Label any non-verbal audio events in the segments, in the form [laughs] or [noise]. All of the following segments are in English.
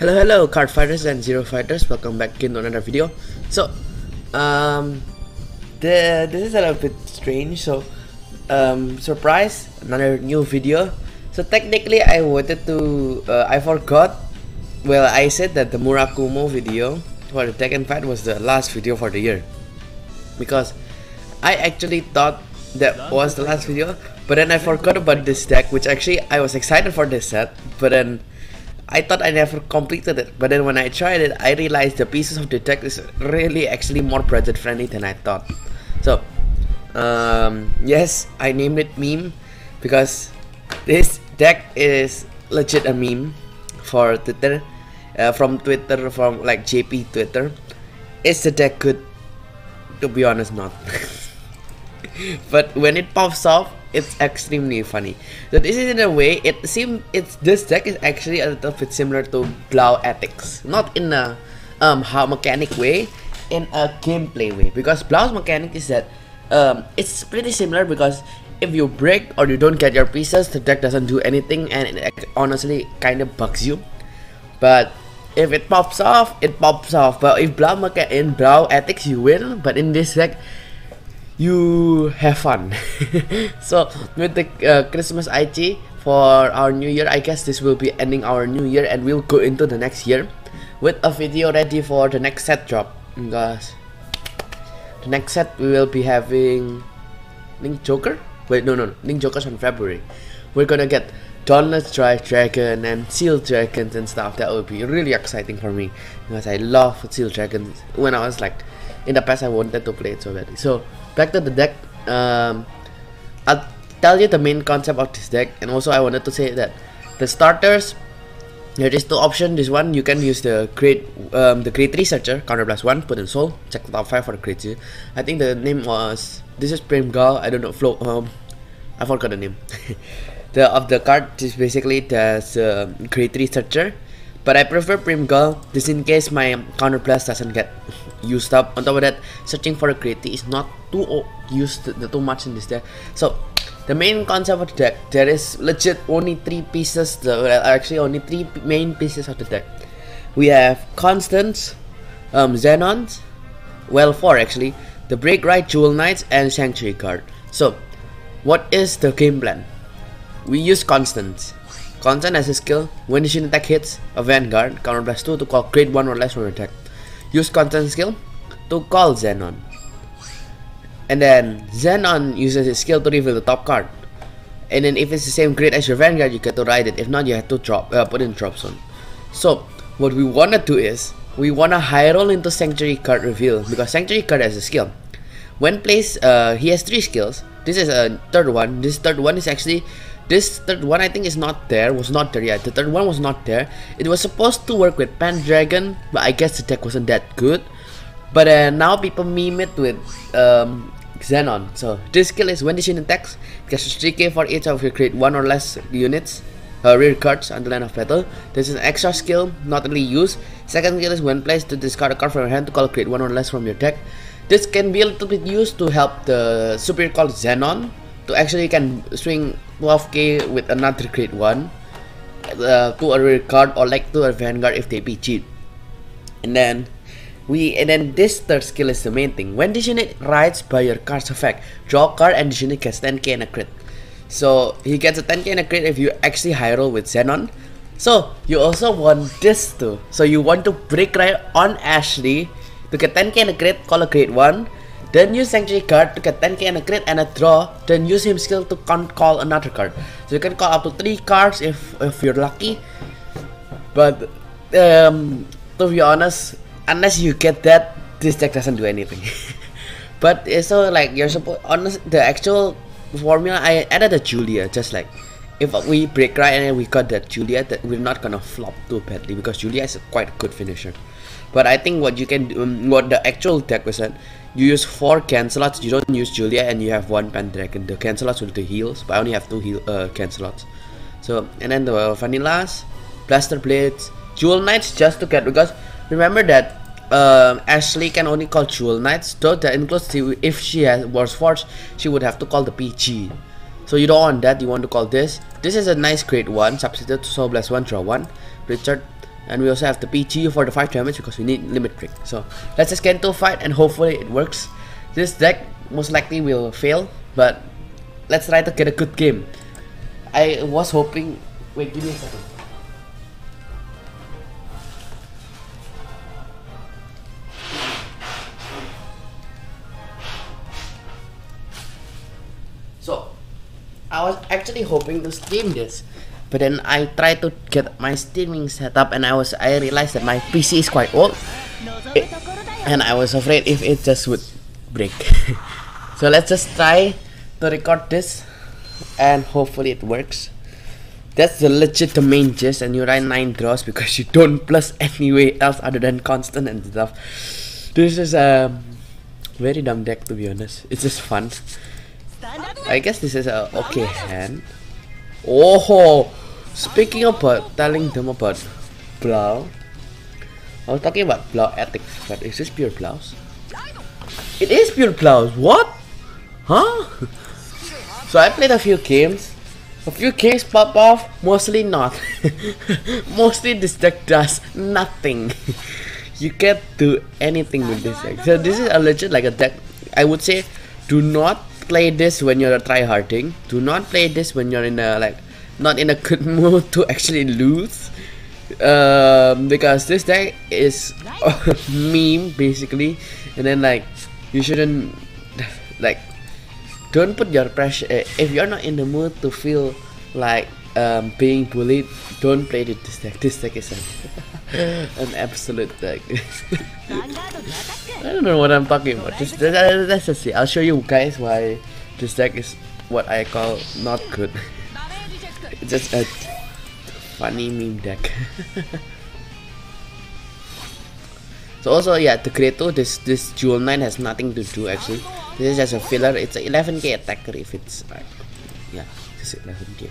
Hello, hello, card fighters and zero fighters. Welcome back in another video. So, um, the this is a little bit strange. So, um, surprise, another new video. So technically, I wanted to. Uh, I forgot. Well, I said that the Murakumo video for the Tekken fight was the last video for the year because I actually thought that was the last video, but then I forgot about this deck, which actually I was excited for this set, but then I thought I never completed it, but then when I tried it, I realized the pieces of the deck is really actually more budget friendly than I thought. So, um, yes, I named it meme because this deck is legit a meme for Twitter, uh, from Twitter, from like JP Twitter. Is the deck good? To be honest, not. [laughs] but when it pops off, it's extremely funny. So this is in a way it seems it's this deck is actually a little bit similar to Blau Ethics, not in a um how mechanic way, in a gameplay way. Because Blau's mechanic is that um it's pretty similar because if you break or you don't get your pieces, the deck doesn't do anything and it honestly kind of bugs you. But if it pops off, it pops off. But if Blau in Blau Ethics you win, but in this deck you have fun. [laughs] so with the uh, Christmas IG for our new year, I guess this will be ending our new year and we'll go into the next year with a video ready for the next set drop. Guys, the next set we will be having Link Joker. Wait, no, no, no. Link Joker's on February. We're gonna get Dauntless Drive Dragon and Seal Dragons and stuff. That will be really exciting for me because I love Seal Dragons. When I was like in the past, I wanted to play it so badly. So back to the deck um, I'll tell you the main concept of this deck and also I wanted to say that the starters there is two options. This one you can use the create um, the create researcher counter one put in soul check the top five for the create I think the name was this is Prim Gal I don't know flow um I forgot the name. [laughs] The of the card is basically the uh, create researcher but I prefer Prim Gal just in case my counter plus doesn't get [laughs] used up. On top of that searching for a creative is not too used too much in this deck so the main concept of the deck there is legit only three pieces the, actually only three main pieces of the deck. We have constants um xenons well four actually the break ride jewel knights and sanctuary guard. So what is the game plan? We use constants constant as a skill when the attack hits a vanguard counter 2 to call create one or less from attack use content skill to call Xenon. And then Xenon uses his skill to reveal the top card. And then if it's the same grade as your Vanguard, you get to ride it. If not, you have to drop uh, put in drop zone. So what we wanna do is we wanna high roll into Sanctuary Guard reveal because Sanctuary Guard has a skill. When placed, uh, he has three skills. This is a third one. This third one is actually this third one I think is not there, was not there yet. The third one was not there. It was supposed to work with Pendragon, but I guess the deck wasn't that good. But uh, now people meme it with um, Xenon. So this skill is when the Shin attacks, gets 3k for each of your create one or less units, uh, rear cards on the line of battle. This is an extra skill, not only used. Second skill is when placed to discard a card from your hand to call create one or less from your deck. This can be a little bit used to help the superior called Xenon to actually you can swing 12k with another great one uh, to a rear card or like to a vanguard if they be cheat and then we and then this third skill is the main thing. When this unit rides by your card's effect draw a card and this unit gets 10k and a crit. So he gets a 10k and a crit if you actually high roll with Xenon. So you also want this too. So you want to break ride on Ashley to get 10k and a crit call a great one then use Sanctuary Guard to get 10k and a crit and a draw. Then use him skill to call another card. So you can call up to 3 cards if, if you're lucky. But um, to be honest, unless you get that, this deck doesn't do anything. [laughs] but it's so like you're supposed honest the actual formula I added a Julia just like if we break ride and we got that Julia that we're not gonna flop too badly because Julia is a quite good finisher. But I think what you can do, um, what the actual deck was that you use four Cancelots, you don't use Julia, and you have one Pendragon. The Cancelots with the heals, but I only have two heal uh, Cancelots. So, and then the Vanillas, Blaster Blades, Jewel Knights just to get, because remember that uh, Ashley can only call Jewel Knights, though that includes if she has Wars Forge, she would have to call the PG. So you don't want that, you want to call this. This is a nice great one, substitute Soul Blast 1, draw 1. Richard and we also have the PG for the 5 damage because we need limit break. So let's just get into fight and hopefully it works. This deck most likely will fail, but let's try to get a good game. I was hoping. Wait, give me a second. So, I was actually hoping to stream this, but then I tried to get my streaming set up, and I was I realized that my PC is quite old, it, and I was afraid if it just would break. [laughs] so let's just try to record this, and hopefully it works. That's the legit main gist, and you write nine draws because you don't plus anyway else other than constant and stuff. This is a very dumb deck to be honest. It's just fun. I guess this is a okay hand. Oh, speaking about telling them about Blau, I was talking about Blau ethics, but is this pure Blaus? It is pure Blaus. What? Huh? so I played a few games. A few games pop off, mostly not. [laughs] mostly this deck does nothing. [laughs] you can't do anything with this deck. So this is a legit like a deck. I would say, do not play this when you're tryharding. Do not play this when you're in a like not in a good [laughs] mood to actually lose. Um, because this deck is a [laughs] meme basically, and then like you shouldn't [sighs] like don't put your pressure if you're not in the mood to feel like um, being bullied. Don't play this deck. This deck is [laughs] an, [laughs] an absolute deck. [laughs] I don't know what I'm talking about. Just uh, let's just see. I'll show you guys why this deck is what I call not good. it's [laughs] just a funny meme deck. so also yeah, to Creto, this this Jewel 9 has nothing to do actually. This is just a filler. It's a 11k attacker if it's like yeah, this is 11k.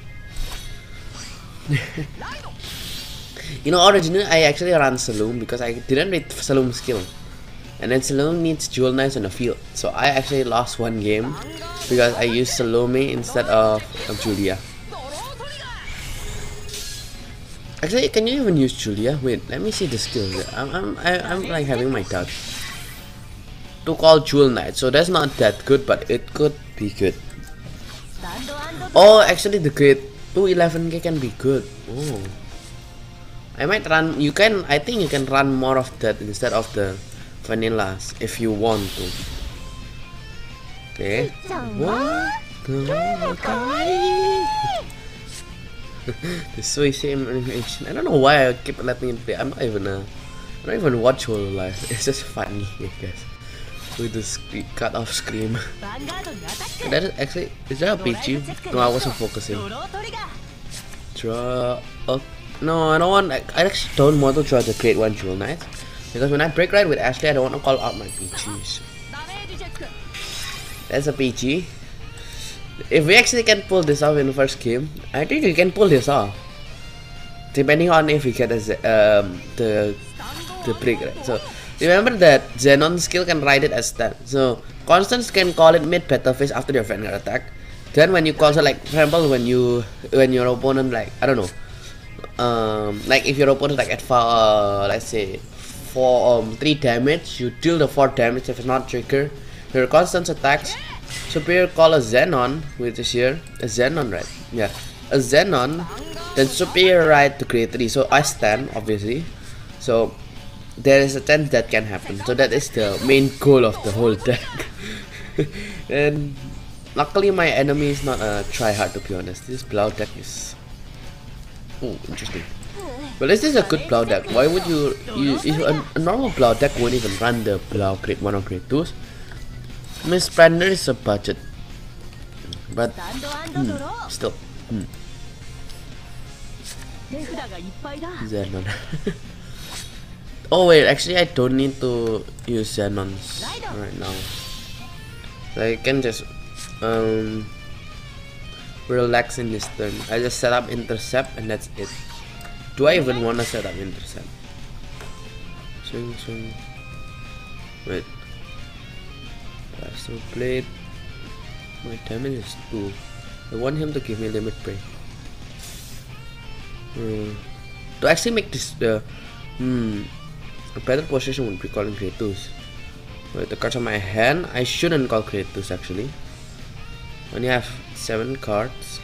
You know originally I actually ran Saloom because I didn't read Saloom skill and then Salome needs Jewel Knights on the field. So I actually lost one game because I used Salome instead of, of Julia. Actually, can you even use Julia? Wait, let me see the skills. I'm, I'm, I, am like having my doubt. To call Jewel Knight, so that's not that good, but it could be good. Oh, actually, the grade 211k can be good. Oh. I might run, you can, I think you can run more of that instead of the vanillas if you want to. Okay. [laughs] The same animation. I don't know why I keep letting it play. I'm not even a. I don't even watch whole life [laughs] It's just funny, I guess. With the cut off scream. [laughs] that is actually. Is that a PG? No, I wasn't focusing. Draw. Oh, no, I don't want. I, I actually don't want to try to create one Jewel Knight. Because when I break ride with Ashley, I don't want to call out my PGs. That's a PG. If we actually can pull this off in the first game, I think we can pull this off. Depending on if we get a, um, the the break ride. So remember that Xenon skill can write it as that. So Constance can call it mid battle phase after your Vanguard attack. Then when you call so like for example when you when your opponent like I don't know um like if your opponent like at far uh, let's say for um, 3 damage, you deal the 4 damage if it's not trigger. Your constant attacks, superior call a Xenon, which is here, a Xenon, right? Yeah, a Xenon, then superior ride to create 3. So I stand, obviously. So there is a chance that can happen. So that is the main goal of the whole deck. [laughs] and luckily my enemy is not a try hard to be honest. This Blau deck is oh interesting. But this is a good Blau deck. Why would you, you a, a, normal Blau deck won't even run the Blau grade 1 or grade 2s? Miss Splendor is a budget. But, hmm, still, hmm. Xenon. [laughs] oh wait, actually I don't need to use Xenons right now. I can just um relax in this turn. I just set up intercept and that's it. Do I even want to set up intercept? Swing, swing. Wait. Blaster blade. My damage is 2. I want him to give me limit break. Hmm. to actually make this the hmm a better position would be calling Kratos. With the cards on my hand, I shouldn't call Kratos actually. Only have seven cards.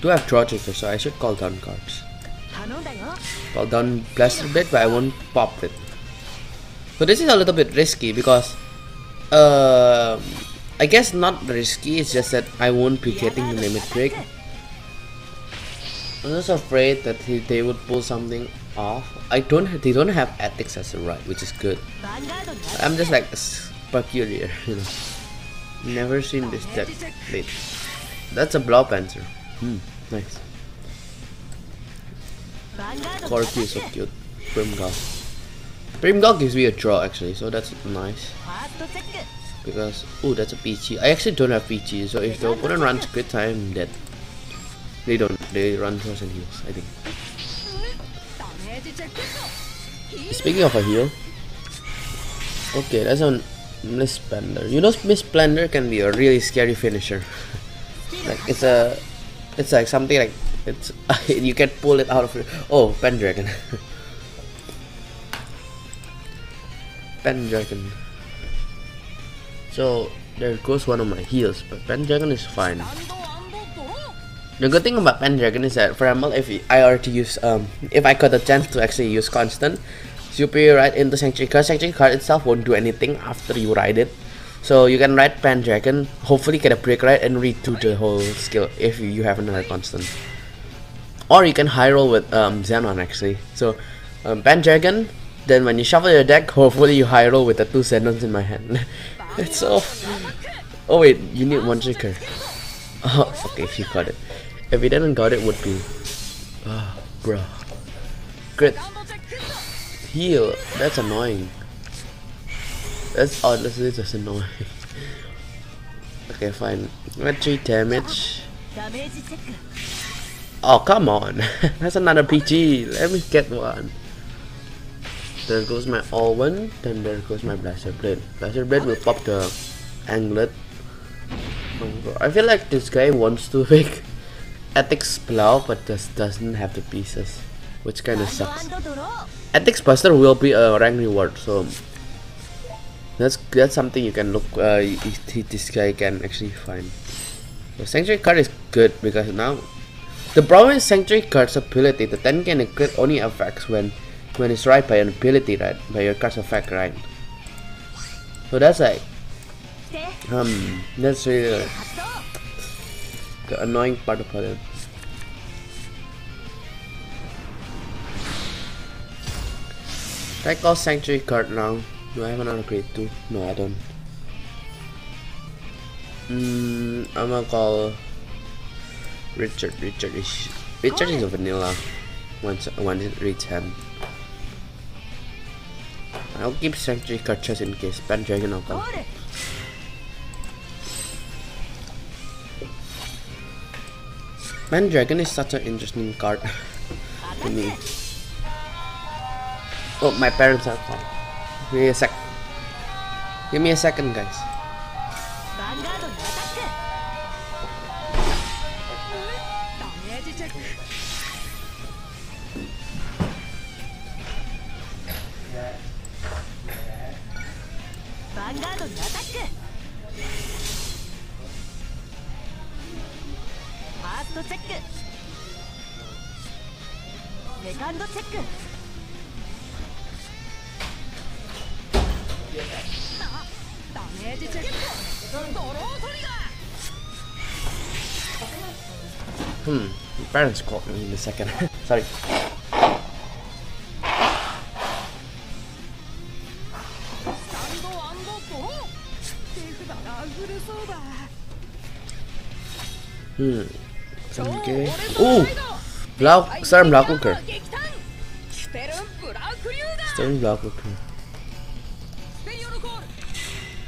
Do I have draw trigger, so I should call down cards. Call down Blaster Blade, but I won't pop it. So this is a little bit risky because uh, I guess not risky, it's just that I won't be getting the limit break. I'm just afraid that he, they would pull something off. I don't they don't have ethics as a right, which is good. I'm just like peculiar, [laughs] you know. Never seen this deck played. That's a Blaupanzer. Hmm, nice. Corki is so cute. Primgall. Primgall gives me a draw actually, so that's nice. Because oh that's a PG. I actually don't have PG, so if the opponent runs crit time, I'm dead. They don't. They run frozen heals, I think. Speaking of a heal, okay, that's on Miss Splendor. You know, Miss Splendor can be a really scary finisher. like it's a, it's like something like it's [laughs] you can pull it out of it. Oh, Pendragon. [laughs] Pendragon. So there goes one of my heals, but Pendragon is fine. The good thing about Pendragon is that, for example, if I were to use, um, if I got the chance to actually use constant, superior ride into Sanctuary Guard, Sanctuary Guard itself won't do anything after you ride it. So you can ride Pendragon, hopefully get a break ride and redo the whole skill if you have another constant. Or you can high roll with um, Xenon actually. So um, Pendragon, then when you shuffle your deck, hopefully you high roll with the two Xenons in my hand. [laughs] it's so... Oh wait, you need one trigger. [laughs] Oh, okay, if you got it. If he didn't got it, would be... Oh, bro. Crit. Heal. That's annoying. That's oh, honestly just annoying. [laughs] okay, fine. Let 3 damage. Oh, come on. [laughs] That's another PG. Let me get one. There goes my one. Then there goes my Blaster Blade. Blaster Blade will pop the Anglet. I feel like this guy wants to [laughs] make Ethics Blau but just doesn't have the pieces. Which kinda sucks. Ethics Buster will be a rank reward, so that's that's something you can look uh, this guy can actually find. The Sanctuary Guard is good because now the problem is Sanctuary Guard's ability, the 10 can crit only affects when when it's right by an ability, right? By your card's effect, right? So that's like um that's really the annoying part about it. I call Sanctuary Guard now. Do I have another grade 2? No, I don't. Mm, I'm gonna call Richard. Richard is Richard is a vanilla. Once once it reads him. I'll keep Sanctuary Guard just in case. Pendragon I'll call. Pendragon is such an interesting card [laughs] to me. Oh, my parents are calling. Give me a sec. Give me a second, guys. Hmm, parents called me in a second. [laughs] Sorry. Hmm. Okay. Oh! Block, Stern Blaukluger. Stern Blaukluger.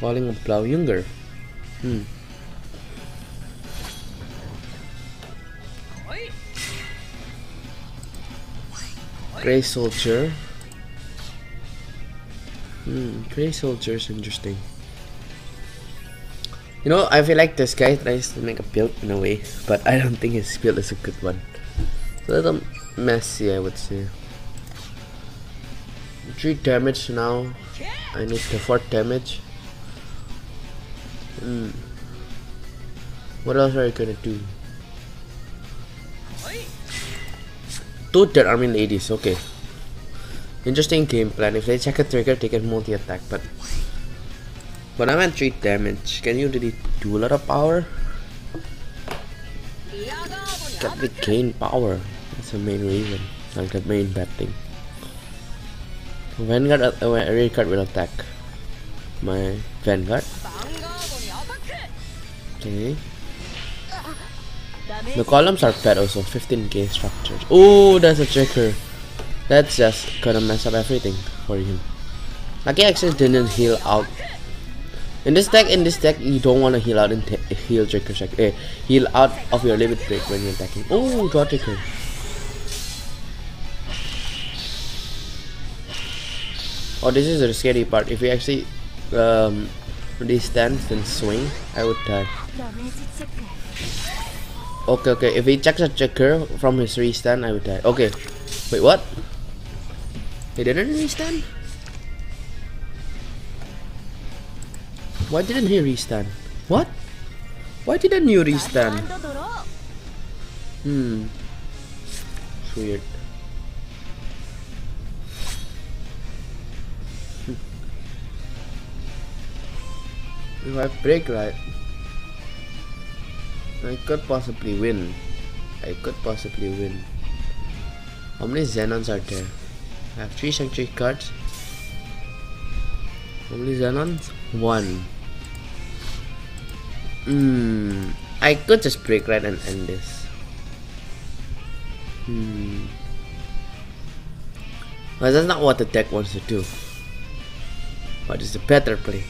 Calling a Blaujunger. Hmm. Grey Soldier. Hmm, Grey Soldier is interesting. You know, I feel like this guy tries to make a build in a way, but I don't think his build is a good one. So let him messy, I would say. Three damage now. I need the fourth damage. Hmm. What else are you gonna do? Two dead army ladies, okay. Interesting game plan. If they check a trigger, they can multi-attack, but but I'm at 3 damage. Can you really do a lot of power? Got the gain power. That's the main reason. Like the main bad thing. Vanguard uh, uh, card will attack my Vanguard. Okay. The columns are bad also, 15k structures. Oh, that's a trigger. That's just gonna mess up everything for him. Lucky actually didn't heal out. In this deck, in this deck, you don't want to heal out and heal trigger check. Eh, heal out of your limit break when you're attacking. Oh, draw trigger. Oh, this is the scary part. If we actually um, distance and swing, I would die. Okay, okay. If he checks a checker from his restand, I would die. Okay. Wait, what? He didn't restand? Why didn't he restand? What? Why didn't you restand? Hmm. It's weird. if I break ride, I could possibly win. I could possibly win. How many Zenons are there? I have three sanctuary guards. How many Zenons? One. Hmm. I could just break ride and end this. Hmm. Well, that's not what the deck wants to do. What is the better play?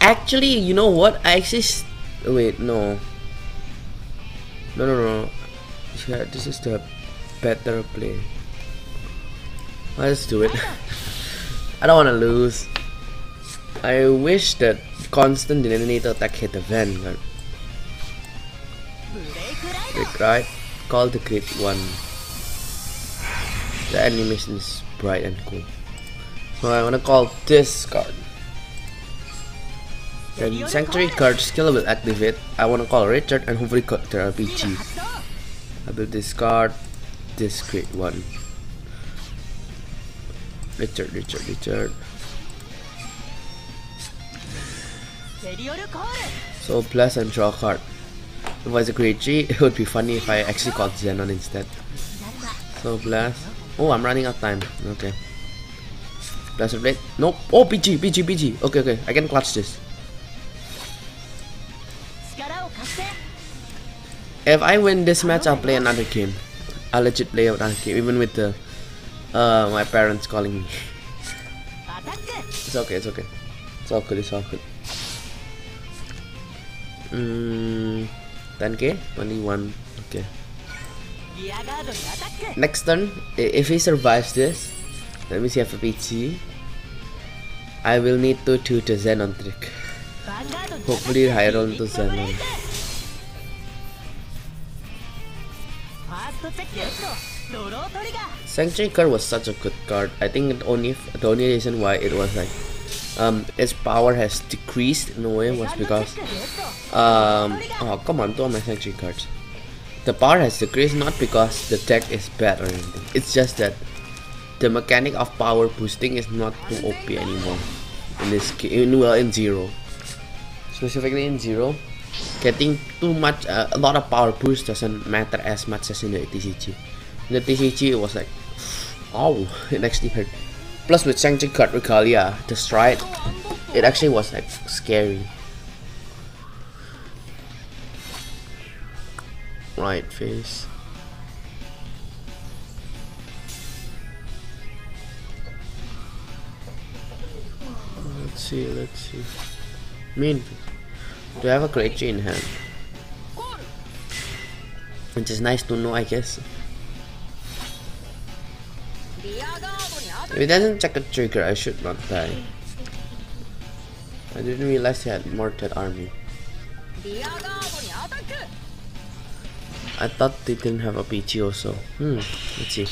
Actually, you know what? I actually. Wait, no. No, no, no. Yeah, this is the better play. Let's do it. [laughs] I don't want to lose. I wish that constant denominator attack hit the vanguard. Break ride. Call the crit one. The animation is bright and cool. So I wanna call this card. Then Sanctuary Guard skill will activate. I wanna call Richard and hopefully cut the RPG. I will discard this great one. Richard, Richard, Richard. So bless and draw card. If it was a great G, it would be funny if I actually called Zenon instead. So blast. Oh, I'm running out of time. Okay. Blaster Blade. Nope. Oh, PG, PG, PG. Okay, okay. I can clutch this. If I win this match, I'll play another game. I'll legit play another game, even with the uh, my parents calling me. It's okay, it's okay. It's all good, it's all good. Mm, 10k? 21. Okay. Next turn, if he survives this, let me see if PC. I will need to do the Zenon trick. Hopefully higher on to Zenon. Sanctuary Guard was such a good card. I think the only the only reason why it was like um its power has decreased in a way was because um oh come on don't my sanctuary guards. The power has decreased not because the deck is bad or anything. It's just that the mechanic of power boosting is not too OP anymore in this in well in zero. Specifically in zero, getting too much uh, a lot of power boost doesn't matter as much as in the TCG. In the TCG it was like oh [laughs] it actually hurt. Plus with Sanctuary Guard Regalia, the stride, it actually was like scary. Right face. Let's see, let's see. Mean do I have a great in hand? Which is nice to know I guess. If it doesn't check the trigger, I should not die. I didn't realize he had more dead army. I thought they didn't have a Peachy also. Hmm, let's see.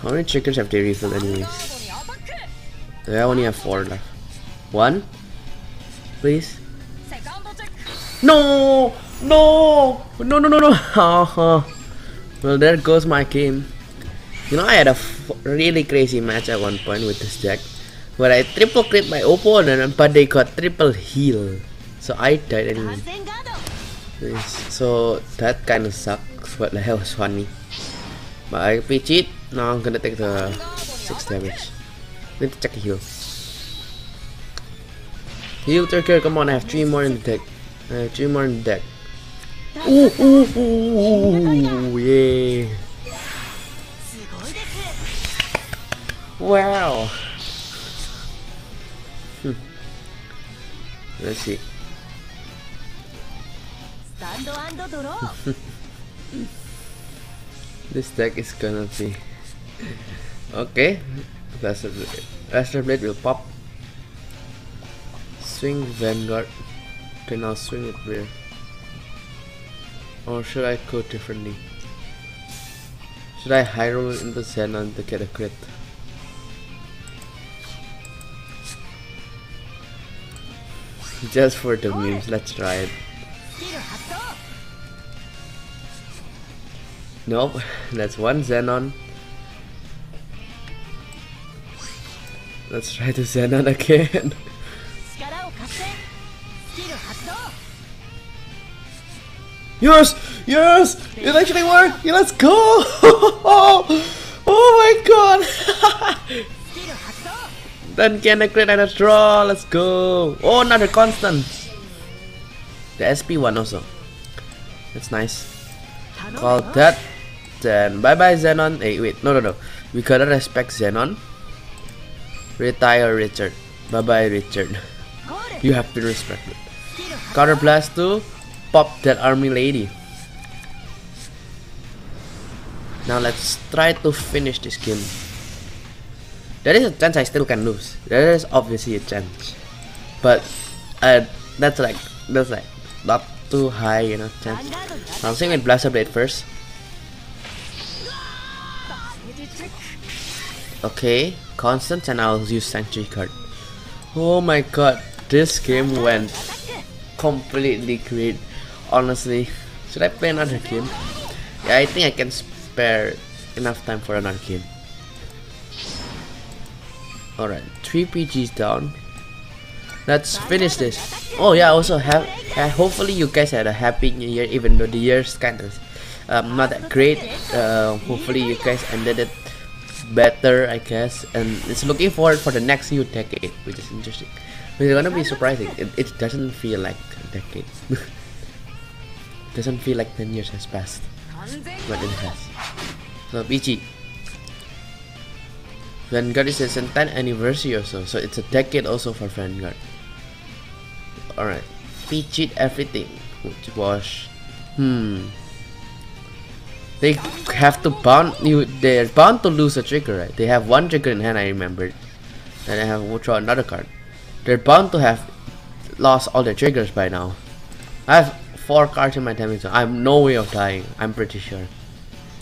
How many triggers have they refilled anyways? I only have four left. One? Please? No! No! No, no, no, no! [laughs] Uh-huh. well, there goes my game. You know, I had a really crazy match at one point with this deck where I triple crit my opponent but they got triple heal. So I died anyway. So that kind of sucks, but the hell was funny. But I pitch it, now I'm gonna take the 6 damage. Need to check the heal. Heal trigger, come on, I have 3 more in the deck. Have 3 more in deck. Ooh, ooh, ooh, yeah. Wow. Hmm. Let's see. [laughs] this deck is gonna be okay. Blaster Blade. Blaster Blade will pop. Swing Vanguard. Okay, now swing it where? Or should I go differently? Should I high roll into Xenon to get a crit? Just for the memes, let's try it. Nope, [laughs] that's one Xenon. Let's try to Xenon [laughs] again. Yes! Yes! It actually worked! Yeah, let's go! [laughs] oh my god! [laughs] then can I create a draw? Let's go! Oh, another constant! The SP one also. That's nice. Call that then bye bye Xenon. Hey wait, no no no. We gotta respect Xenon. Retire Richard. Bye bye Richard. [laughs] You have to respect it. Counter blast to pop that army lady. Now let's try to finish this game. There is a chance I still can lose. There is obviously a chance, but uh, that's like that's like not too high, you know. Chance. I'll sing with Blaster Blade first. Okay, constant, and I'll use Sanctuary Guard. Oh my god, this game went completely great. Honestly, should I play another game? Yeah, I think I can spare enough time for another game. Alright, 3 PGs down. Let's finish this. Oh yeah, also have uh, hopefully you guys had a happy new year even though the year's kind of um, not that great. Uh, hopefully you guys ended it better I guess and it's looking forward for the next new decade which is interesting. It's gonna be surprising. It, it doesn't feel like a decade. [laughs] doesn't feel like 10 years has passed. But it has. So BG. Vanguard is its 10th anniversary or so, so it's a decade also for Vanguard. Alright. Featured everything. Which was hmm. They have to bound you they're bound to lose a trigger, right? They have one trigger in hand I remembered. And I have draw another card. They're bound to have lost all their triggers by now. I have four cards in my damage zone. I have no way of dying, I'm pretty sure.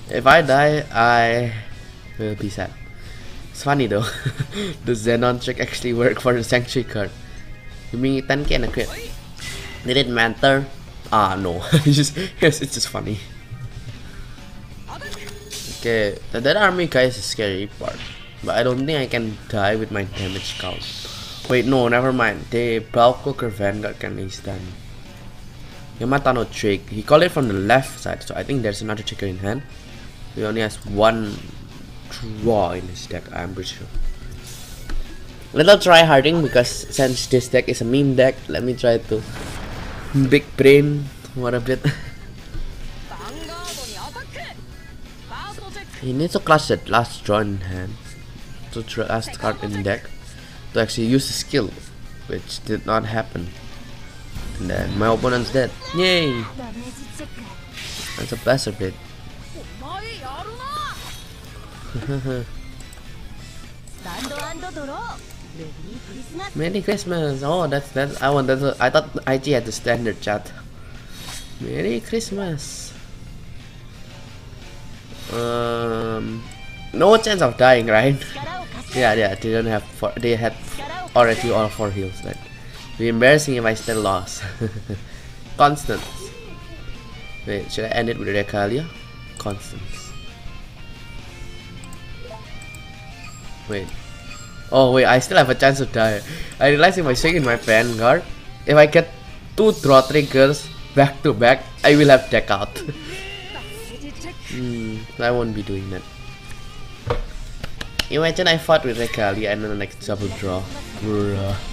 If I die, I will be sad. It's funny though. [laughs] the Xenon trick actually worked for the Sanctuary Guard. You mean 10k and a crit? Did it matter? Ah no, [laughs] it's just it's just funny. Okay, the dead army guy is scary part, but I don't think I can die with my damage count. Wait, no, never mind. The bulk cooker vanguard can be done. Yamata no trick. He called it from the left side, so I think there's another trigger in hand. He only has one draw in his deck, I'm pretty sure little try harding because since this deck is a meme deck, let me try to big brain what a bit. [laughs] he needs to clutch that last draw in hand to last card in deck to actually use the skill, which did not happen. And then my opponent's dead. Yay! That's a blaster blade. [laughs] Merry Christmas! Oh, that's that. I want that. I thought IG had the standard chat. Merry Christmas! Um, no chance of dying, right? [laughs] yeah, yeah. They don't have. Four, they had already all four heals. Like, be embarrassing if I still lost. Constance. Wait, should I end it with Regalia? Constance. Wait. Oh wait, I still have a chance to die. I realized if I swing in my Vanguard, if I get two draw triggers back to back, I will have deck out. [laughs] Hmm, I won't be doing that. Imagine I fought with Regalia and then like double draw. Bruh.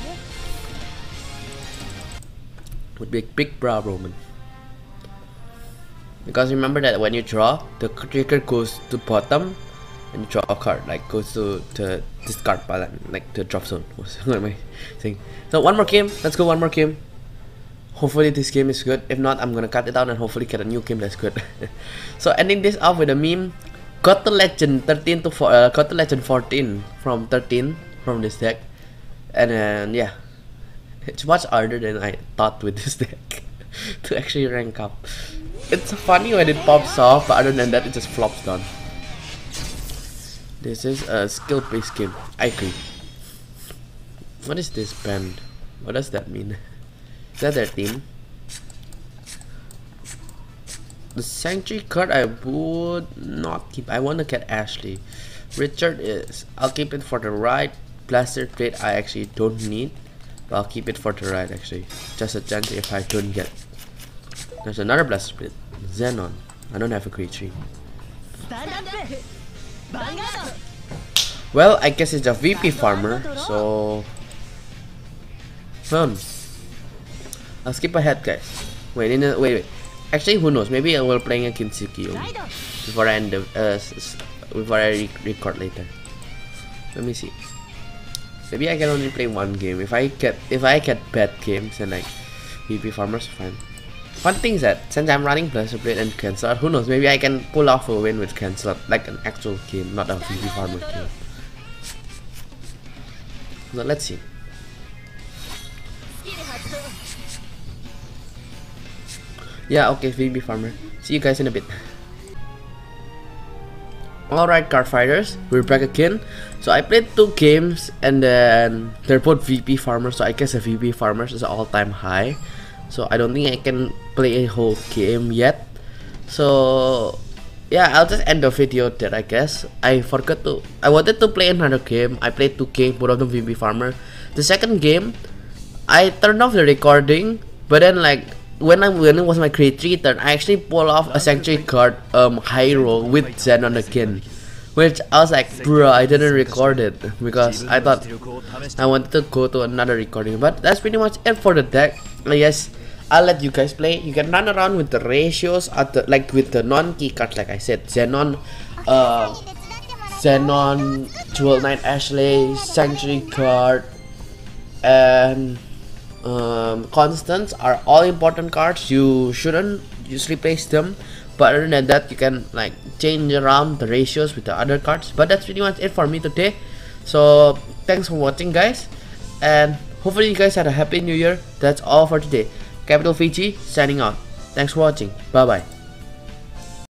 Would be a big bra Roman. Because remember that when you draw, the trigger goes to bottom and you draw a card, like goes to the discard pile, like the drop zone. [laughs] what am I saying? So one more game, let's go one more game. Hopefully this game is good. If not, I'm gonna cut it down and hopefully get a new game that's good. [laughs] so ending this off with a meme. Got the legend 13 to 4, uh, got the legend 14 from 13 from this deck, and then yeah, it's much harder than I thought with this deck [laughs] to actually rank up. It's funny when it pops off, but other than that, it just flops down. This is a skill-based game. I agree. What is this band? What does that mean? Is that their team? The Sanctuary Guard I would not keep. I want to get Ashley. Richard is. I'll keep it for the right. Blaster trade I actually don't need. I'll keep it for the right actually. Just a chance if I don't get. There's another Blaster Plate. Xenon. I don't have a creature. Well, I guess it's a VP farmer, so... Hmm. I'll skip ahead, guys. Wait, in a, wait, wait. Actually, who knows? Maybe I will play a Suki before I end the, uh, before I re record later. Let me see. Maybe I can only play one game. If I get if I get bad games and like VP farmers, fine. One thing is that since I'm running Blaster Blade and Cancel, who knows? Maybe I can pull off a win with Cancel, like an actual game, not a VP farmer game. So let's see. Yeah, okay, VB Farmer. See you guys in a bit. Alright, card fighters, we're back again. So I played two games and then they're both VP farmers, so I guess a VP farmers is all-time high. So I don't think I can play a whole game yet. So yeah, I'll just end the video there I guess. I forgot to I wanted to play another game. I played two games, both of them VP farmer. The second game, I turned off the recording, but then like when I when it was my create 3 turn, I actually pulled off a sanctuary guard um Hyro with Xenon again. Which I was like, bro, I didn't record it because I thought I wanted to go to another recording. But that's pretty much it for the deck. I guess I'll let you guys play. You can run around with the ratios at the like with the non-key cards, like I said, Xenon, uh, Xenon, Jewel Knight Ashley, Sanctuary Guard, and um, Constance are all important cards. You shouldn't just replace them. But other than that, you can like change around the ratios with the other cards. But that's pretty much it for me today. So thanks for watching, guys, and hopefully you guys had a happy new year. That's all for today. CapitalVG signing out. Thanks for watching. Bye bye.